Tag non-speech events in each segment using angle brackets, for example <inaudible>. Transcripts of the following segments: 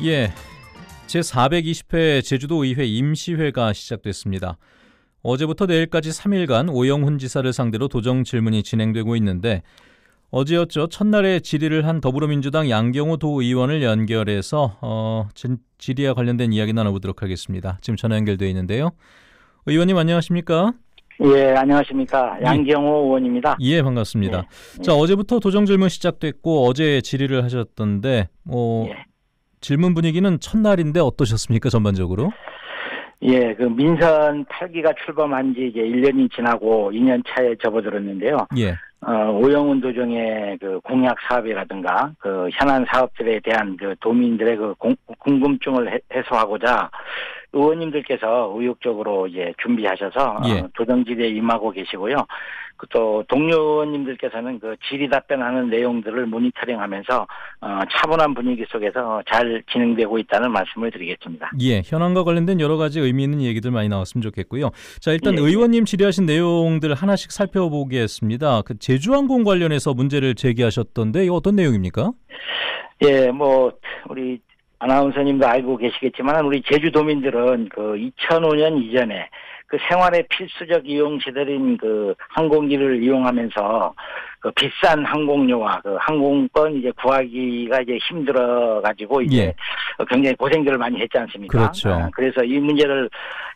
예. 제420회 제주도 의회 임시회가 시작됐습니다. 어제부터 내일까지 3일간 오영훈 지사를 상대로 도정 질문이 진행되고 있는데 어제였죠. 첫날에 질의를 한 더불어민주당 양경호 도의원을 연결해서 어, 질의와 관련된 이야기 나눠보도록 하겠습니다. 지금 전화 연결되어 있는데요. 의원님 안녕하십니까? 예, 안녕하십니까. 양경호 예. 의원입니다. 예, 반갑습니다. 예. 자, 어제부터 도정 질문 시작됐고 어제 질의를 하셨던데 뭐 예. 질문 분위기는 첫날인데 어떠셨습니까 전반적으로? 예, 그 민선 8기가 출범한 지 이제 1년이 지나고 2년 차에 접어들었는데요. 예. 어, 오영훈 도정의 그 공약 사업이라든가 그 현안 사업들에 대한 그 도민들의 그 공, 궁금증을 해 소하고자 의원님들께서 의욕적으로 이제 준비하셔서 예. 어, 도정질에 임하고 계시고요. 또 동료 의원님들께서는 그 질의 답변하는 내용들을 모니터링하면서 어, 차분한 분위기 속에서 잘 진행되고 있다는 말씀을 드리겠습니다. 예, 현안과 관련된 여러 가지 의미 있는 얘기들 많이 나왔으면 좋겠고요. 자, 일단 예. 의원님 질의하신 내용들 하나씩 살펴보겠습니다. 그 제주항공 관련해서 문제를 제기하셨던데 어떤 내용입니까? 예, 뭐 우리 아나운서님도 알고 계시겠지만 우리 제주도민들은 그 2005년 이전에 그 생활의 필수적 이용 시설인 그 항공기를 이용하면서 그 비싼 항공료와 그 항공권 이제 구하기가 이제 힘들어 가지고 이제 예. 굉장히 고생들을 많이 했지 않습니까? 그렇죠. 아, 그래서 이 문제를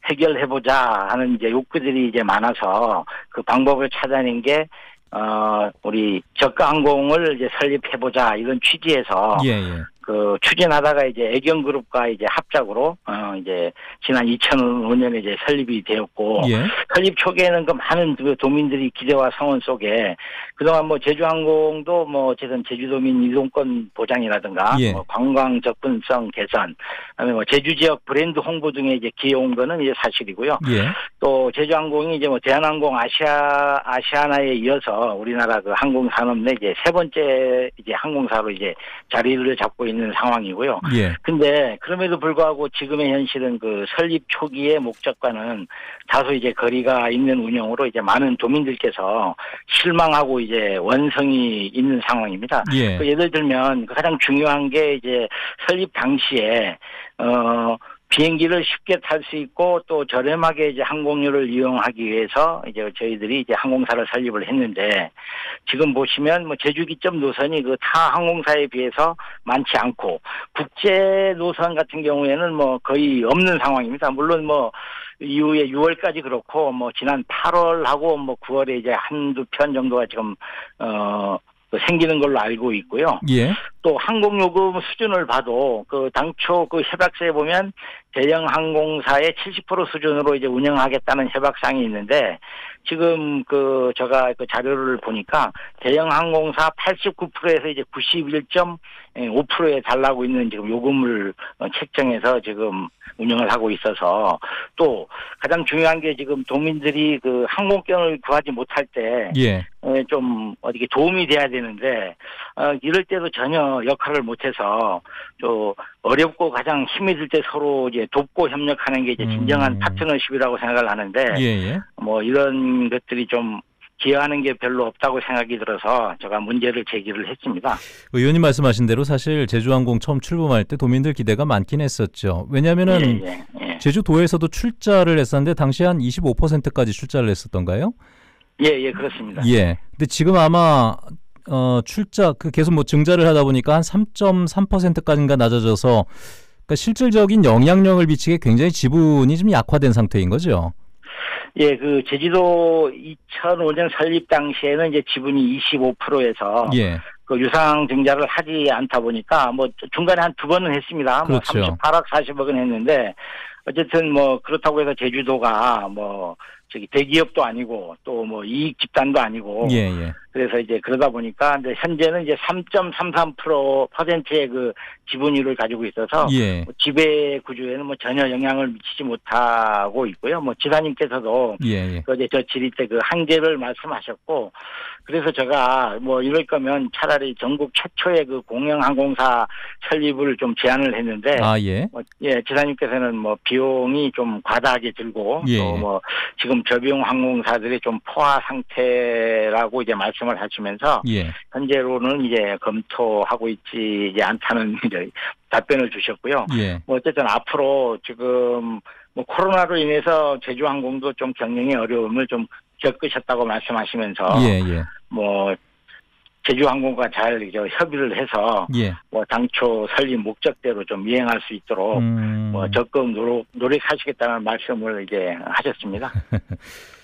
해결해 보자 하는 이제 욕구들이 이제 많아서 그 방법을 찾아낸 게 어, 우리 저가 항공을 이제 설립해 보자 이런 취지에서 예, 예. 그 추진하다가 이제 애경 그룹과 이제 합작으로 어 이제 지난 2005년에 이제 설립이 되었고 예. 설립 초기에는 그 많은 그 도민들이 기대와 성원 속에 그동안 뭐 제주항공도 뭐 어쨌든 제주도민 이동권 보장이라든가 예. 뭐 관광 접근성 개선, 그다음에 뭐 제주 지역 브랜드 홍보 등에 이제 기여온 거는 이제 사실이고요. 예. 또 제주항공이 이제 뭐 대한항공 아시아 아시아나에 이어서 우리나라 그 항공 산업 내 이제 세 번째 이제 항공사로 이제 자리를 잡고 있는 있는 상황이고요. 예. 근데 그럼에도 불구하고 지금의 현실은 그 설립 초기의 목적과는 다소 이제 거리가 있는 운영으로 이제 많은 도민들께서 실망하고 이제 원성이 있는 상황입니다. 예. 그 예를 들면 가장 중요한 게 이제 설립 당시에 어 비행기를 쉽게 탈 수 있고 또 저렴하게 이제 항공료를 이용하기 위해서 이제 저희들이 이제 항공사를 설립을 했는데 지금 보시면 뭐 제주 기점 노선이 그 타 항공사에 비해서 많지 않고 국제 노선 같은 경우에는 뭐 거의 없는 상황입니다. 물론 뭐 이후에 6월까지 그렇고 뭐 지난 8월하고 뭐 9월에 이제 한두 편 정도가 지금 어 생기는 걸로 알고 있고요. 예. 또 항공요금 수준을 봐도 그 당초 그 협약서에 보면 대형 항공사의 70% 수준으로 이제 운영하겠다는 협약상이 있는데 지금 그 제가 그 자료를 보니까 대형 항공사 89%에서 이제 91.5%에 달라고 있는 지금 요금을 어, 책정해서 지금 운영을 하고 있어서 또 가장 중요한 게 지금 도민들이 그 항공권을 구하지 못할 때좀 예. 어떻게 도움이 돼야 되는데 어 이럴 때도 전혀 역할을 못해서 또 어렵고 가장 힘이 들 때 서로 이제 돕고 협력하는 게 이제 진정한 음. 파트너십이라고 생각을 하는데 예예. 예. 뭐 이런 것들이 좀 기여하는 게 별로 없다고 생각이 들어서 제가 문제를 제기를 했습니다. 의원님 말씀하신 대로 사실 제주항공 처음 출범할 때 도민들 기대가 많긴 했었죠. 왜냐하면은 예, 예, 예. 제주도에서도 출자를 했었는데 당시 한 25%까지 출자를 했었던가요? 예, 예, 그렇습니다. 예. 근데 지금 아마 어, 출자 그 계속 뭐 증자를 하다 보니까 한 3.3%까지인가 낮아져서 그러니까 실질적인 영향력을 미치게 굉장히 지분이 좀 약화된 상태인 거죠. 예, 그 제주도 2005년 설립 당시에는 이제 지분이 25%에서 예. 그 유상 증자를 하지 않다 보니까 뭐 중간에 한 두 번은 했습니다. 뭐 그렇죠. 뭐 38억 40억은 했는데 어쨌든 뭐 그렇다고 해서 제주도가 뭐 저기 대기업도 아니고 또 뭐 이익 집단도 아니고 예, 예. 그래서 이제 그러다 보니까 이제 현재는 이제 3.33% 퍼센트의 그 지분율을 가지고 있어서 예. 뭐 지배 구조에는 뭐 전혀 영향을 미치지 못하고 있고요. 뭐 지사님께서도 예, 예. 그 이제 저 질의 때 그 한계를 말씀하셨고 그래서 제가 뭐 이럴 거면 차라리 전국 최초의 그 공영 항공사 설립을 좀 제안을 했는데 아 예. 뭐, 예 지사님께서는 뭐 비, 비용이 좀 과다하게 들고 예. 또뭐 지금 저비용 항공사들이 좀 포화 상태라고 이제 말씀을 하시면서 예. 현재로는 이제 검토하고 있지 않다는 <laughs> 이제 답변을 주셨고요. 예. 뭐 어쨌든 앞으로 지금 뭐 코로나로 인해서 제주항공도 좀 경영에 어려움을 좀 겪으셨다고 말씀하시면서 예. 예. 뭐 제주항공과 잘 협의를 해서 예. 뭐 당초 설립 목적대로 좀 이행할 수 있도록 음. 뭐 적극 노력, 노력하시겠다는 말씀을 이제 하셨습니다.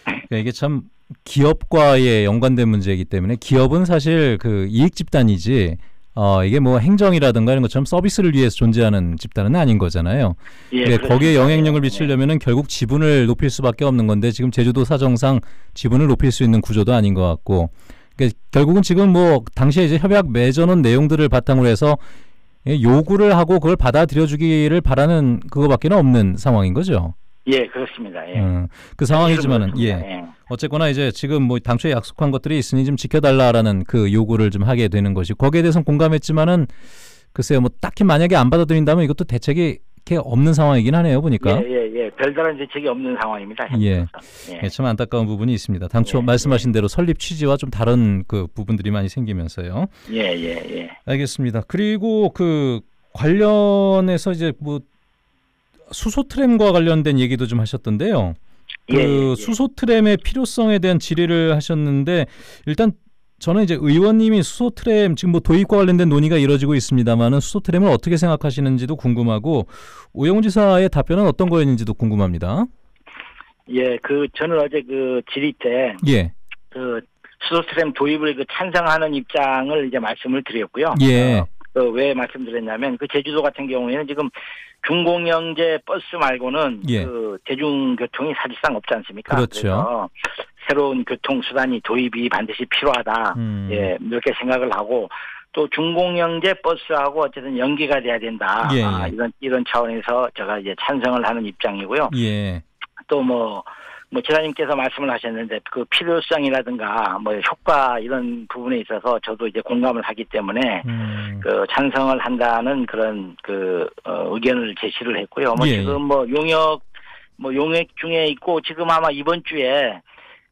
그러니까 <laughs> 이게 참 기업과의 연관된 문제이기 때문에 기업은 사실 그 이익 집단이지 어 이게 뭐 행정이라든가 이런 것처럼 서비스를 위해서 존재하는 집단은 아닌 거잖아요. 예, 네, 거기에. 영향력을 네. 미치려면은 결국 지분을 높일 수밖에 없는 건데 지금 제주도 사정상 지분을 높일 수 있는 구조도 아닌 것 같고 결국은 지금 뭐 당시에 이제 협약 맺어놓은 내용들을 바탕으로 해서 예, 요구를 하고 그걸 받아들여주기를 바라는 그거밖에 없는 상황인 거죠. 예, 그렇습니다. 예. 음, 그 상황이지만은 예. 그렇습니다. 어쨌거나 이제 지금 뭐 당초에 약속한 것들이 있으니 좀 지켜달라라는 그 요구를 좀 하게 되는 것이 거기에 대해서는 공감했지만은 글쎄요 뭐 딱히 만약에 안 받아들인다면 이것도 대책이 이렇게 없는 상황이긴 하네요 보니까 예, 예, 예. 별다른 대책이 없는 상황입니다. 예. 예. 예, 참 안타까운 부분이 있습니다. 당초 예, 말씀하신 대로 설립 취지와 좀 다른 그 부분들이 많이 생기면서요. 예, 예, 예. 알겠습니다. 그리고 그 관련해서 이제 뭐 수소 트램과 관련된 얘기도 좀 하셨던데요. 그 예, 예, 예. 수소 트램의 필요성에 대한 질의를 하셨는데 일단 저는 이제 의원님이 수소 트램 지금 뭐 도입과 관련된 논의가 이루어지고 있습니다만은 수소 트램을 어떻게 생각하시는지도 궁금하고 오영훈 지사의 답변은 어떤 거였는지도 궁금합니다. 예, 그 저는 어제 그 질의 때 예, 그 수소 트램 도입을 그 찬성하는 입장을 이제 말씀을 드렸고요. 예. 어, 그왜 말씀드렸냐면 그 제주도 같은 경우에는 지금 중공영제 버스 말고는 예. 그 대중교통이 사실상 없지 않습니까? 그렇죠. 새로운 교통수단이 도입이 반드시 필요하다. 음. 예, 이렇게 생각을 하고 또 중공영제 버스하고 어쨌든 연계가 돼야 된다. 예, 아, 예. 이런 이런 차원에서 제가 이제 찬성을 하는 입장이고요. 예, 또 뭐, 뭐, 지사님께서 말씀을 하셨는데, 그 필요성이라든가, 뭐, 효과, 이런 부분에 있어서 저도 이제 공감을 하기 때문에, 음. 그, 찬성을 한다는 그런, 그, 어, 의견을 제시를 했고요. 뭐, 예, 지금 뭐, 용역, 뭐, 용역 중에 있고, 지금 아마 이번 주에,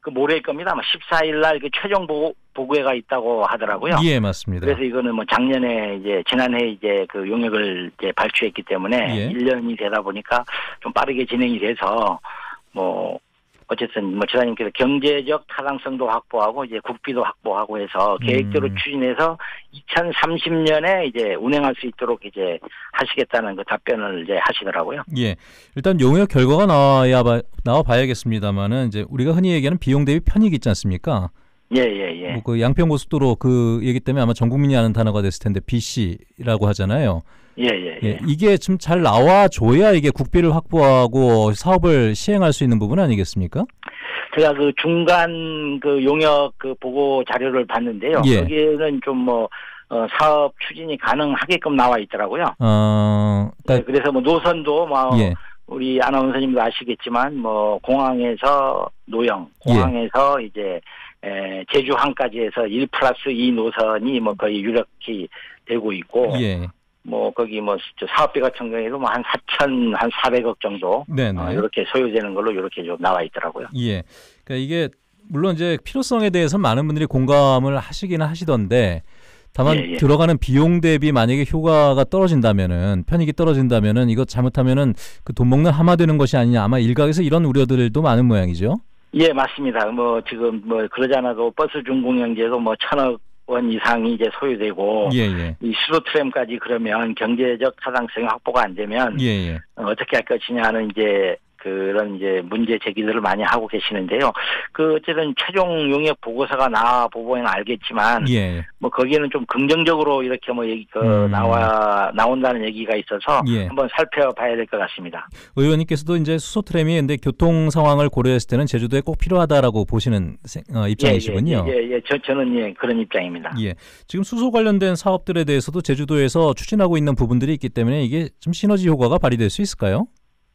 그 모레일 겁니다. 아마 14일 날 그 최종 보고, 보고회가 있다고 하더라고요. 예, 맞습니다. 그래서 이거는 뭐 작년에 이제 지난해 이제 그 용역을 이제 발주했기 때문에 예. 1년이 되다 보니까 좀 빠르게 진행이 돼서 뭐 어쨌든 뭐 지사님께서 경제적 타당성도 확보하고 이제 국비도 확보하고 해서 계획대로 음. 추진해서 2030년에 이제 운행할 수 있도록 이제 하시겠다는 그 답변을 이제 하시더라고요. 예, 일단 용역 결과가 나와야 봐, 나와 봐야겠습니다만은 이제 우리가 흔히 얘기하는 비용 대비 편익 있지 않습니까? 예, 예, 예. 뭐 그 양평 고속도로 그 얘기 때문에 아마 전 국민이 아는 단어가 됐을 텐데 BC라고 하잖아요. 예, 예, 예, 예. 이게 좀 잘 나와 줘야 이게 국비를 확보하고 사업을 시행할 수 있는 부분 아니겠습니까? 제가 그 중간 그 용역 그 보고 자료를 봤는데요. 예. 거기에는 좀뭐 어, 사업 추진이 가능하게끔 나와 있더라고요. 어, 네, 그러니까 그래서 뭐 노선도 뭐 예, 우리 아나운서님도 아시겠지만 뭐 공항에서 노영, 예. 공항에서 이제 에, 제주 항까지 해서 1 플러스 2 노선이 뭐 거의 유력히 되고 있고 예, 뭐 거기 뭐저 사업비 같은 경우에도 뭐 한 4천 한 400억 정도 네, 네. 어, 이렇게 소요되는 걸로 이렇게 좀 나와 있더라고요. 예. 그러니까 이게 물론 이제 필요성에 대해서 많은 분들이 공감을 하시기는 하시던데 다만 예, 예. 들어가는 비용 대비 만약에 효과가 떨어진다면은 편익이 떨어진다면은 이거 잘못하면은 그 돈 먹는 하마 되는 것이 아니냐 아마 일각에서 이런 우려들도 많은 모양이죠. 예, 맞습니다. 뭐 지금 뭐 그러지 않아도 버스 준공영제도 뭐 천억 원 이상이 이제 소요되고 예, 예. 이 수도 트램까지 그러면 경제적 타당성이 확보가 안 되면 예, 예. 어, 어떻게 할 것이냐는 이제 그런 이제 문제 제기들을 많이 하고 계시는데요. 그 어쨌든 최종 용역 보고서가 나와 보면 알겠지만 예. 뭐 거기에는 좀 긍정적으로 이렇게 뭐 얘기 그 음. 나와 나온다는 얘기가 있어서 예. 한번 살펴봐야 될 것 같습니다. 의원님께서도 이제 수소 트램이 근데 교통 상황을 고려했을 때는 제주도에 꼭 필요하다라고 보시는 생- 어, 입장이시군요. 예, 예, 예, 저 저는 예 그런 입장입니다. 예. 지금 수소 관련된 사업들에 대해서도 제주도에서 추진하고 있는 부분들이 있기 때문에 이게 좀 시너지 효과가 발휘될 수 있을까요?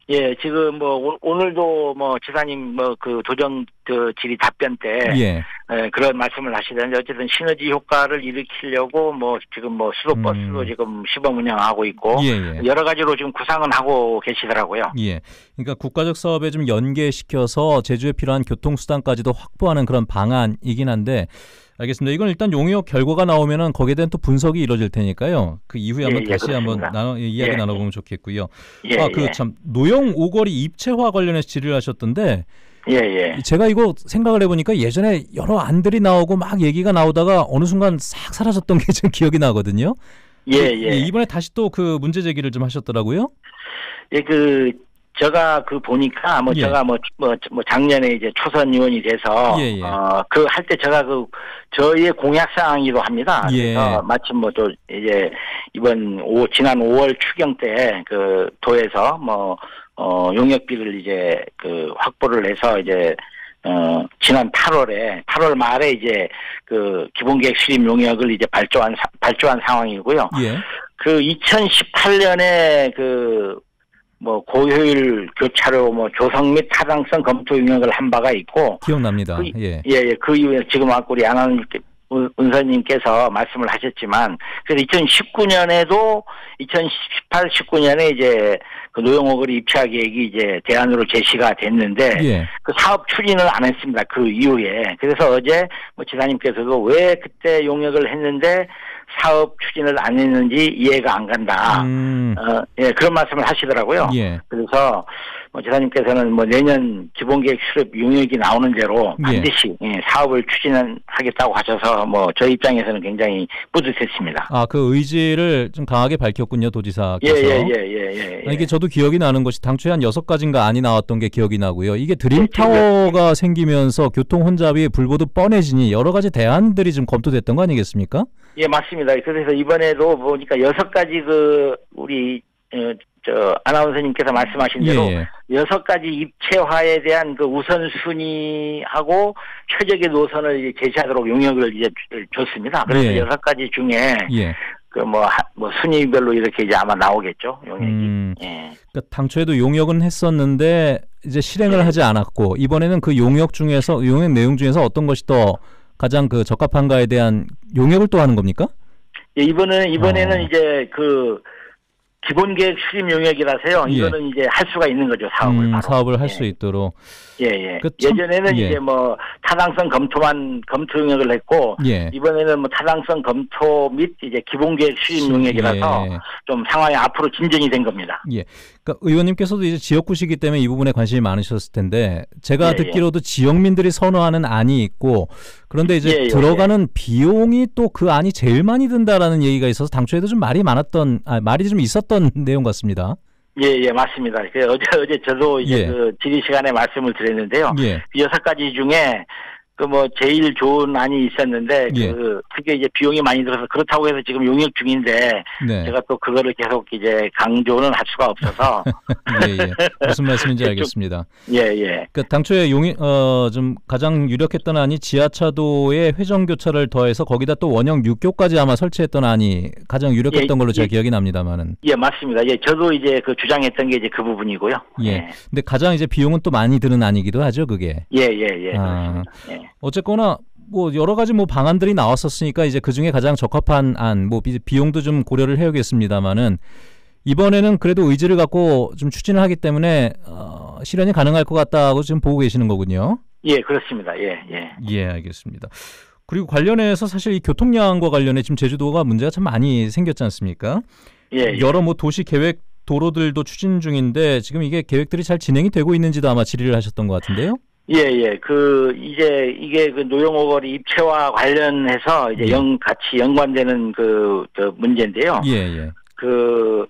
예, 지금 뭐 오- 오늘도 뭐 지사님 뭐그 도정 그 질의 답변 때 예. 예, 그런 말씀을 하시던데 어쨌든 시너지 효과를 일으키려고 뭐 지금 뭐 수도버스도 음. 지금 시범 운영하고 있고 예, 예. 여러 가지로 지금 구상은 하고 계시더라고요. 예. 그러니까 국가적 사업에 좀 연계시켜서 제주에 필요한 교통수단까지도 확보하는 그런 방안이긴 한데 알겠습니다. 이건 일단 용역 결과가 나오면은 거기에 대한 또 분석이 이루어질 테니까요. 그 이후에 한번 예, 예, 다시 한번 그렇습니다. 나눠 예, 이야기 예, 나눠보면 좋겠고요. 예, 아, 그 예. 참 노영 오거리 입체화 관련해서 질의를 하셨던데 예, 예. 제가 이거 생각을 해보니까 예전에 여러 안들이 나오고 막 얘기가 나오다가 어느 순간 싹 사라졌던 게좀 기억이 나거든요. 예, 그- 예. 이번에 다시 또 그 문제 제기를 좀 하셨더라고요. 예, 그 제가 그 보니까 뭐 예. 제가 뭐, 뭐, 뭐 작년에 이제 초선 의원이 돼서 예, 예. 어그 할 때 제가 그 저희의 공약 사항이기도 합니다. 예. 그래서 마침 뭐 또 이제 이번 오 지난 5월 추경 때 그 도에서 뭐 어 용역비를 이제 그 확보를 해서 이제 어 지난 8월에 8월 말에 이제 그 기본계획 수립 용역을 이제 발조한 사- 발조한 상황이고요. 예. 그 2018년에 그 뭐 고효율 교차로 뭐 조성 및 타당성 검토 용역을 한 바가 있고 기억납니다. 그- 예. 예, 예, 그 이후에 지금 아까 우리 안하는 은사님께서 말씀을 하셨지만 그래서 2019년에도 2018, 19년에 이제 그 노영호거리 입찰 계획이 이제 대안으로 제시가 됐는데 예. 그 사업 추진을 안 했습니다. 그 이후에. 그래서 어제 뭐 지사님께서도 왜 그때 용역을 했는데 사업 추진을 안 했는지 이해가 안 간다. 음. 어, 예, 그런 말씀을 하시더라고요. 예. 그래서 뭐 지사님께서는 뭐 내년 기본계획 수립 용역이 나오는 대로 예. 반드시 예, 사업을 추진은 하겠다고 하셔서 뭐 저희 입장에서는 굉장히 뿌듯했습니다. 아, 그 의지를 좀 강하게 밝혔군요, 도지사께서. 예예예예 예, 예, 아, 이게 저도 기억이 나는 것이 당초에 한 여섯 가지인가 안이 나왔던 게 기억이 나고요. 이게 네, 드림타워가 생기면서 교통 혼잡이 불보듯 뻔해지니 여러 가지 대안들이 좀 검토됐던 거 아니겠습니까? 예, 맞습니다. 그래서 이번에도 보니까 여섯 가지 그 우리 어, 저 아나운서님께서 말씀하신 예, 대로 예. 여섯 가지 입체화에 대한 그 우선순위하고 최적의 노선을 이제 제시하도록 용역을 이제 주- 줬습니다. 그래서 예. 여섯 가지 중에 예. 그뭐 뭐 순위별로 이렇게 이제 아마 나오겠죠 용역이. 음, 예. 그러니까 당초에도 용역은 했었는데 이제 실행을 네. 하지 않았고 이번에는 그 용역 중에서 용역 내용 중에서 어떤 것이 더 가장 그 적합한가에 대한 용역을 또 하는 겁니까? 예, 이번은 이번에는 어. 이제 그 기본 계획 수립 용역이라서요. 예. 이거는 이제 할 수가 있는 거죠 사업을 음. 사업을 할 예. 수 있도록. 예, 예. 그 참- 예전에는 예. 이제 뭐 타당성 검토만 검토 용역을 했고 예. 이번에는 뭐 타당성 검토 및 이제 기본 계획 수립 용역이라서 예. 좀 상황이 앞으로 진전이 된 겁니다. 그러니까 의원님께서도 이제 지역구시기 때문에 이 부분에 관심이 많으셨을 텐데 제가 예, 예. 듣기로도 지역민들이 선호하는 안이 있고 그런데 이제 예, 예, 들어가는 비용이 또 그 안이 제일 많이 든다라는 얘기가 있어서 당초에도 좀 말이 많았던 아, 말이 좀 있었던 내용 같습니다. 예, 예, 맞습니다. 그 어제 어제 저도 이제 예. 그 질의 시간에 말씀을 드렸는데요. 예. 그 여섯 가지 중에 그 뭐 제일 좋은 안이 있었는데 예. 그 그게 이제 비용이 많이 들어서 그렇다고 해서 지금 용역 중인데 네. 제가 또 그거를 계속 이제 강조는 할 수가 없어서 <laughs> 예, 예. 무슨 말씀인지 좀- 알겠습니다. 예, 예. 그 당초에 용이 어좀 가장 유력했던 안이 지하차도에 회전 교차를 더해서 거기다 또 원형 6교까지 아마 설치했던 안이 가장 유력했던 예, 걸로 제가 예. 기억이 납니다만은. 예, 맞습니다. 예, 저도 이제 그 주장했던 게 이제 그 부분이고요. 예. 근데 가장 이제 비용은 또 많이 드는 안이기도 하죠, 그게. 예, 예, 예. 아. 그렇습니다. 예. 어쨌거나 뭐 여러 가지 뭐 방안들이 나왔었으니까 이제 그 중에 가장 적합한 안, 뭐 비- 비용도 좀 고려를 해야겠습니다만은 이번에는 그래도 의지를 갖고 좀 추진을 하기 때문에 어, 실현이 가능할 것 같다고 지금 보고 계시는 거군요. 예, 그렇습니다. 예, 예. 예, 알겠습니다. 그리고 관련해서 사실 이 교통량과 관련해 지금 제주도가 문제가 참 많이 생겼지 않습니까? 예, 예. 여러 뭐 도시 계획 도로들도 추진 중인데 지금 이게 계획들이 잘 진행이 되고 있는지도 아마 질의를 하셨던 것 같은데요. 예, 예. 그, 이제, 이게 그 노영호거리 입체와 관련해서 이제 예. 연, 같이 연관되는 그, 저 문제인데요. 예, 예. 그,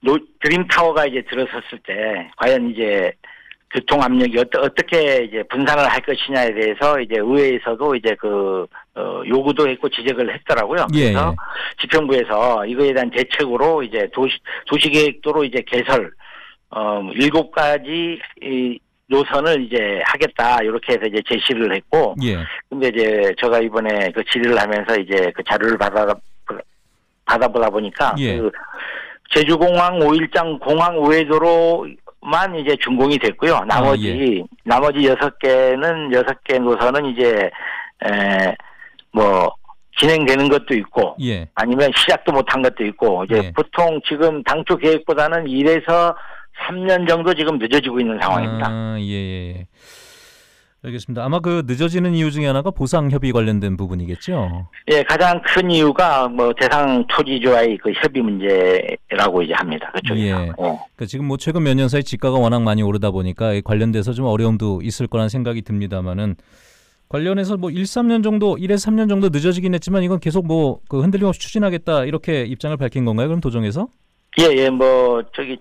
노, 드림타워가 이제 들어섰을 때, 과연 이제, 교통 압력이 어떠, 어떻게 이제 분산을 할 것이냐에 대해서 이제 의회에서도 이제 그, 어, 요구도 했고 지적을 했더라고요. 예, 그래서 예. 지평부에서 이거에 대한 대책으로 이제 도시, 도시계획도로 이제 개설, 어, 일곱 가지 이 노선을 이제 하겠다, 이렇게 해서 이제 제시를 했고, 예. 근데 이제 제가 이번에 그 질의를 하면서 이제 그 자료를 받아, 받아보다 보니까, 예. 그 제주공항 5일장 공항 우회도로 개만 이제 준공이 됐고요. 나머지 아, 나머지 여섯 개는 여섯 개 노선은 이제 에뭐 진행되는 것도 있고 예. 아니면 시작도 못한 것도 있고 이제 예. 보통 지금 당초 계획보다는 1에서 3년 정도 지금 늦어지고 있는 상황입니다. 아, 예, 예. 예. 알겠습니다. 아마 그 늦어지는 이유 중에 하나가 보상 협의 관련된 부분이겠죠. 예, 가장 큰 이유가 뭐 대상 토지주와의 그 협의 문제라고 이제 합니다. 그쪽에서. 예. 예. 그러니까 지금 뭐 최근 몇 년 사이 지가가 워낙 많이 오르다 보니까 이 관련돼서 좀 어려움도 있을 거란 생각이 듭니다만은 관련해서 뭐 1, 3년 정도, 1에서 3년 정도 늦어지긴 했지만 이건 계속 뭐 그 흔들림 없이 추진하겠다 이렇게 입장을 밝힌 건가요? 그럼 도정에서? 예, 예, 뭐 저기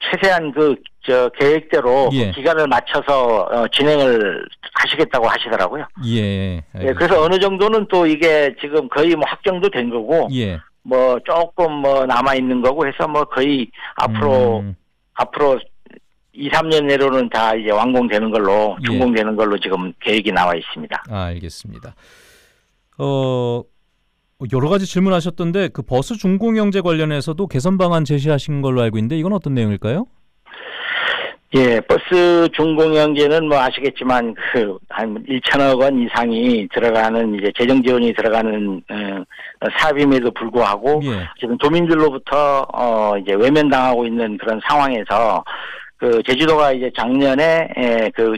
최대한 그 저 계획대로 예. 그 기간을 맞춰서 어, 진행을 하시겠다고 하시더라고요. 예. 예. 그래서 어느 정도는 또 이게 지금 거의 뭐 확정도 된 거고 예. 뭐 조금 뭐 남아 있는 거고 해서 뭐 거의 앞으로 음, 앞으로 2, 3년 내로는 다 이제 완공되는 걸로 예. 준공되는 걸로 지금 계획이 나와 있습니다. 아, 알겠습니다. 어 여러 가지 질문하셨던데 그 버스 준공 형제 관련해서도 개선 방안 제시하신 걸로 알고 있는데 이건 어떤 내용일까요? 예, 버스 준공연계는 뭐 아시겠지만 그 한 1천억 원 이상이 들어가는 이제 재정 지원이 들어가는 어, 사업임에도 불구하고 예. 지금 도민들로부터 어 이제 외면당하고 있는 그런 상황에서 그 제주도가 이제 작년에 에, 그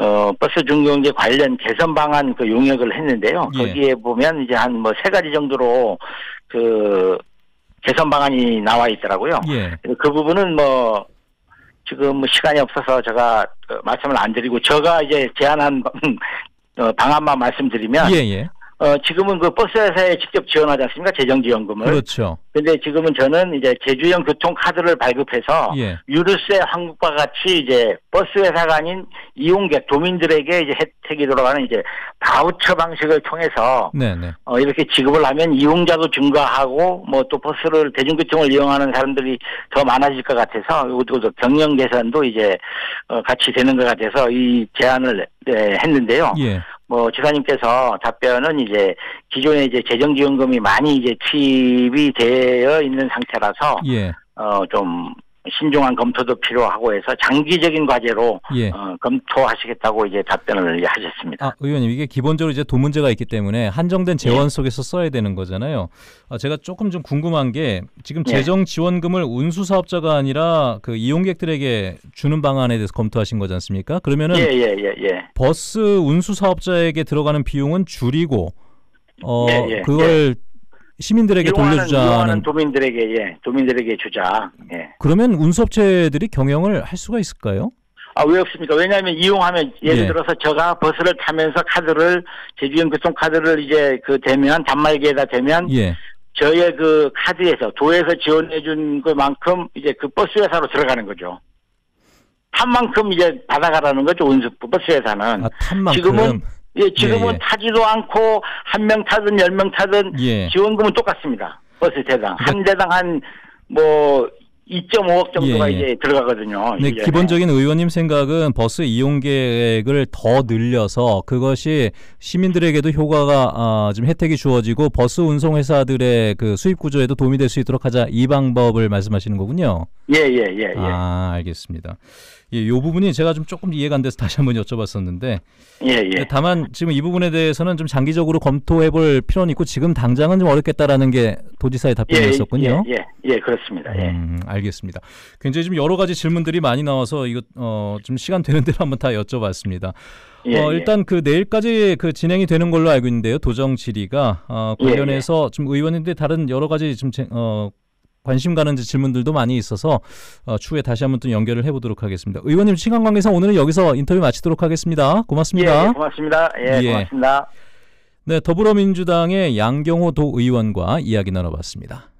어, 버스 중경제 관련 개선 방안 그 용역을 했는데요. 예. 거기에 보면 이제 한 뭐 세 가지 정도로 그 개선 방안이 나와 있더라고요. 예. 그 부분은 뭐 지금 뭐 시간이 없어서 제가 그 말씀을 안 드리고 제가 이제 제안한 <laughs> 어, 방안만 말씀드리면 예, 예. 어 지금은 그 버스 회사에 직접 지원하지 않습니까 재정 지원금을 그렇죠. 근데 지금은 저는 이제 제주형 교통 카드를 발급해서 예. 유류세 환급과 같이 이제 버스 회사가 아닌 이용객 도민들에게 이제 혜택이 들어가는 이제 바우처 방식을 통해서 네, 네. 어, 이렇게 지급을 하면 이용자도 증가하고 뭐 또 버스를 대중교통을 이용하는 사람들이 더 많아질 것 같아서 이것도 경영 개선도 이제 어, 같이 되는 것 같아서 이 제안을 네, 했는데요. 예. 뭐 지사님께서 답변은 이제 기존에 이제 재정지원금이 많이 이제 투입이 되어 있는 상태라서 예. 어좀 신중한 검토도 필요하고 해서 장기적인 과제로 예. 어, 검토하시겠다고 이제 답변을 하셨습니다. 아, 의원님 이게 기본적으로 이제 돈 문제가 있기 때문에 한정된 재원 속에서 써야 되는 거잖아요. 아, 제가 조금 좀 궁금한 게 지금 예. 재정 지원금을 운수 사업자가 아니라 그 이용객들에게 주는 방안에 대해서 검토하신 거지 않습니까? 그러면은 예, 예, 예, 예. 버스 운수 사업자에게 들어가는 비용은 줄이고 어 예, 예, 그걸 시민들에게 이용하는, 돌려주자는 이용하는 도민들에게 예, 도민들에게 주자. 예. 그러면 운수업체들이 경영을 할 수가 있을까요? 아, 왜 없습니까? 왜냐하면 이용하면 예를 예. 들어서 제가 버스를 타면서 카드를 제주형 교통카드를 이제 그 대면 단말기에다 대면 예. 저의 그 카드에서 도에서 지원해 준 그만큼 이제 그 버스 회사로 들어가는 거죠. 한 만큼 이제 받아가라는 거죠. 운수 버스 회사는. 아, 탄 만큼 지금은 예, 지금은 예, 예. 타지도 않고 한 명 타든 열 명 타든 예. 지원금은 똑같습니다. 버스 대당 그러니까- 한 대당 한뭐 2.5억 정도가 예, 예. 이제 들어가거든요. 네. 기본적인 의원님 생각은 버스 이용객을 더 늘려서 그것이 시민들에게도 효과가 아, 좀 혜택이 주어지고 버스 운송 회사들의 그 수입 구조에도 도움이 될 수 있도록 하자 이 방법을 말씀하시는 거군요. 예, 예, 예, 예. 아, 알겠습니다. 예, 요 부분이 제가 좀 조금 이해가 안 돼서 다시 한번 여쭤봤었는데 예, 예. 네, 다만 지금 이 부분에 대해서는 좀 장기적으로 검토해 볼 필요는 있고 지금 당장은 좀 어렵겠다라는 게 도지사의 답변이었었군요. 예, 예, 예, 그렇습니다. 예. 음, 알겠습니다. 굉장히 좀 여러 가지 질문들이 많이 나와서 이거 어, 좀 시간 되는 대로 한번 다 여쭤봤습니다. 예, 어, 예. 일단 그 내일까지 그 진행이 되는 걸로 알고 있는데요. 도정 질의가 어, 예, 관련해서 좀 의원님들 다른 여러 가지 좀 제- 어, 관심 가는 질문들도 많이 있어서 어, 추후에 다시 한번 또 연결을 해보도록 하겠습니다. 의원님 시간 관계상 오늘은 여기서 인터뷰 마치도록 하겠습니다. 고맙습니다. 예, 예, 고맙습니다. 예, 예. 고맙습니다. 네, 더불어민주당의 양경호 도 의원과 이야기 나눠봤습니다.